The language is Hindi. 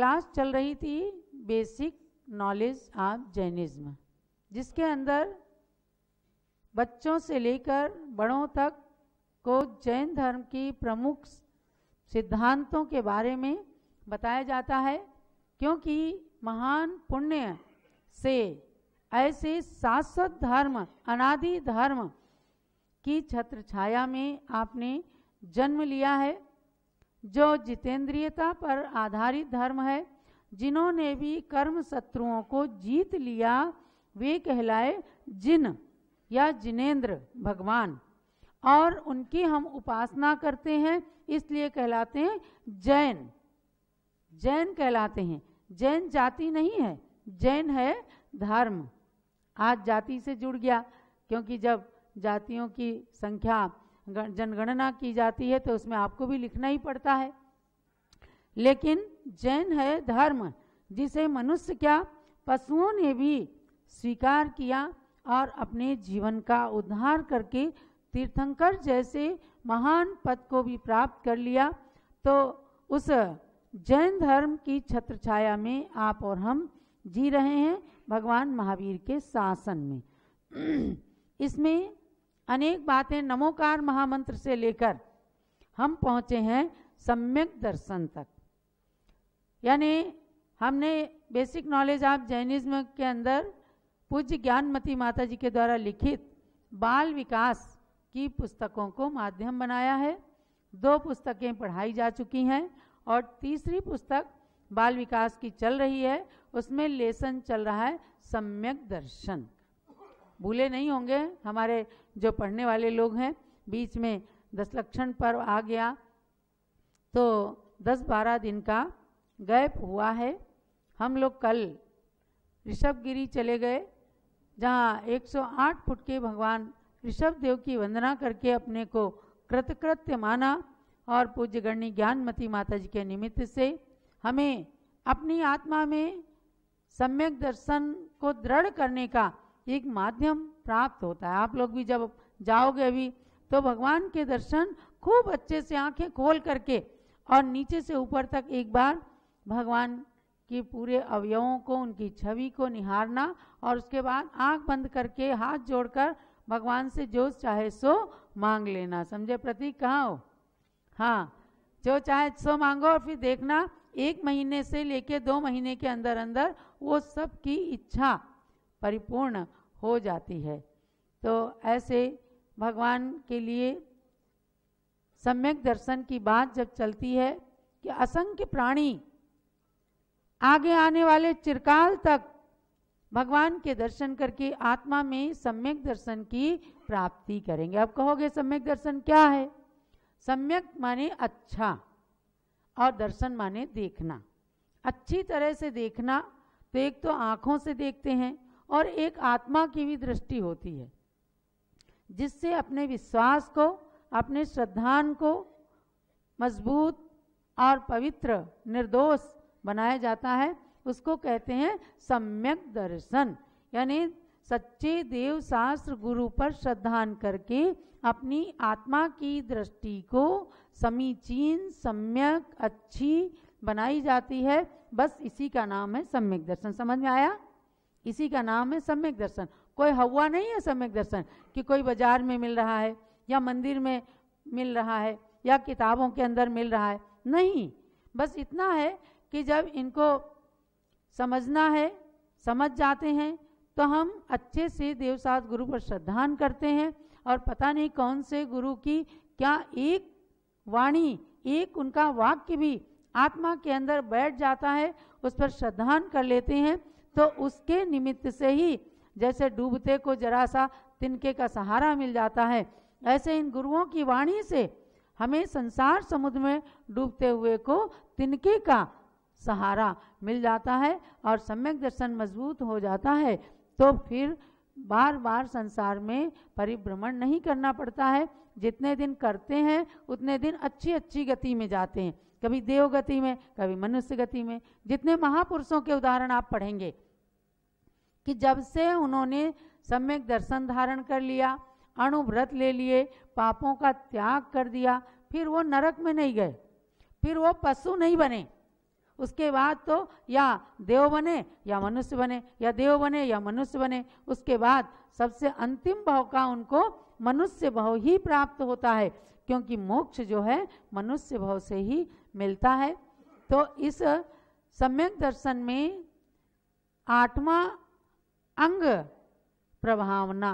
क्लास चल रही थी बेसिक नॉलेज ऑफ़ जैनिज्म जिसके अंदर बच्चों से लेकर बड़ों तक को जैन धर्म की प्रमुख सिद्धांतों के बारे में बताया जाता है, क्योंकि महान पुण्य से ऐसे शाश्वत धर्म, अनादि धर्म की छत्र छाया में आपने जन्म लिया है। जो जितेंद्रियता पर आधारित धर्म है, जिन्होंने भी कर्म शत्रुओं को जीत लिया, वे कहलाए जिन या जिनेन्द्र, भगवान। और उनकी हम उपासना करते हैं, इसलिए कहलाते हैं जैन। जैन कहलाते हैं। जैन जाति नहीं है, जैन है धर्म। आज जाति से जुड़ गया, क्योंकि जब जातियों की संख्या जनगणना की जाती है तो उसमें आपको भी लिखना ही पड़ता है। लेकिन जैन है धर्म, जिसे मनुष्य क्या पशुओं ने भी स्वीकार किया और अपने जीवन का उद्धार करके तीर्थंकर जैसे महान पद को भी प्राप्त कर लिया तो उस जैन धर्म की छत्र छाया में आप और हम जी रहे हैं भगवान महावीर के शासन में। इसमें अनेक बातें नमोकार महामंत्र से लेकर हम पहुँचे हैं सम्यक दर्शन तक। यानी हमने बेसिक नॉलेज ऑफ़ जैनिज्म के अंदर पूज्य ज्ञानमती माता जी के द्वारा लिखित बाल विकास की पुस्तकों को माध्यम बनाया है। दो पुस्तकें पढ़ाई जा चुकी हैं और तीसरी पुस्तक बाल विकास की चल रही है। उसमें लेसन चल रहा है सम्यक दर्शन। भूले नहीं होंगे। हमारे जो पढ़ने वाले लोग हैं, बीच में दस लक्षण पर्व आ गया। तो दस बारह दिन का गैप हुआ है। हम लोग कल ऋषभगिरी चले गए, जहाँ 108 फुट के भगवान ऋषभ देव की वंदना करके अपने को कृतकृत्य माना और पूज्य गणनी ज्ञानमती माता जी के निमित्त से हमें अपनी आत्मा में सम्यक दर्शन को दृढ़ करने का एक माध्यम प्राप्त होता है। आप लोग भी जब जाओगे अभी तो भगवान के दर्शन खूब अच्छे से आँखें खोल करके और नीचे से ऊपर तक एक बार भगवान के पूरे अवयवों को, उनकी छवि को निहारना और उसके बाद आँख बंद करके हाथ जोड़कर भगवान से जो चाहे सो मांग लेना। समझे प्रतीक कहाँ हो? हाँ जो चाहे सो मांगो और फिर देखना, एक महीने से लेके दो महीने के अंदर अंदर वो सब की इच्छा परिपूर्ण हो जाती है। तो ऐसे भगवान के लिए सम्यक दर्शन की बात जब चलती है कि असंख्य प्राणी आगे आने वाले चिरकाल तक भगवान के दर्शन करके आत्मा में सम्यक दर्शन की प्राप्ति करेंगे। अब कहोगे सम्यक दर्शन क्या है? सम्यक माने अच्छा और दर्शन माने देखना। अच्छी तरह से देखना तो एक तो आँखों से देखते हैं और एक आत्मा की भी दृष्टि होती है, जिससे अपने विश्वास को, अपने श्रद्धान को मज़बूत और पवित्र, निर्दोष बनाया जाता है। उसको कहते हैं सम्यक दर्शन, यानी सच्चे देव शास्त्र गुरु पर श्रद्धान करके अपनी आत्मा की दृष्टि को समीचीन, सम्यक, अच्छी बनाई जाती है। बस इसी का नाम है सम्यक दर्शन। समझ में आया? इसी का नाम है सम्यक दर्शन। कोई हवा नहीं है सम्यक दर्शन कि कोई बाज़ार में मिल रहा है या मंदिर में मिल रहा है या किताबों के अंदर मिल रहा है। नहीं। बस इतना है कि जब इनको समझना है, समझ जाते हैं तो हम अच्छे से देवसात गुरु पर श्रद्धान करते हैं और पता नहीं कौन से गुरु की क्या एक वाणी, एक उनका वाक्य भी आत्मा के अंदर बैठ जाता है, उस पर श्रद्धान कर लेते हैं। तो उसके निमित्त से ही जैसे डूबते को जरा सा तिनके का सहारा मिल जाता है। ऐसे इन गुरुओं की वाणी से हमें संसार समुद्र में डूबते हुए को तिनके का सहारा मिल जाता है और सम्यक दर्शन मज़बूत हो जाता है। तो फिर बार बार संसार में परिभ्रमण नहीं करना पड़ता है। जितने दिन करते हैं, उतने दिन अच्छी अच्छी गति में जाते हैं। कभी देव गति में, कभी मनुष्य गति में। जितने महापुरुषों के उदाहरण आप पढ़ेंगे कि जब से उन्होंने सम्यक दर्शन धारण कर लिया, अणुव्रत ले लिए, पापों का त्याग कर दिया, फिर वो नरक में नहीं गए, फिर वो पशु नहीं बने। उसके बाद तो या देव बने, या मनुष्य बने, या देव बने, या मनुष्य बने। उसके बाद सबसे अंतिम भाव का उनको मनुष्य भाव ही प्राप्त होता है। क्योंकि मोक्ष जो है मनुष्य भाव से ही मिलता है। तो इस सम्यक दर्शन में आत्मा अंग प्रभावना